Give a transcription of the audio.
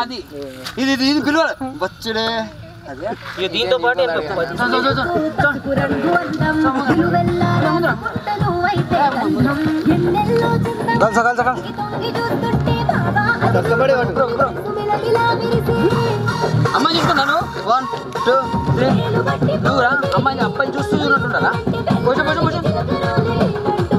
అది. ఇది ఇది పిలువ? వచ్చడే. దీంతో పాటు ఏం తక్కువ? అమ్మాయి వన్ టూ అమ్మాయి అబ్బాయి చూస్తూ చూడట్టుండాలా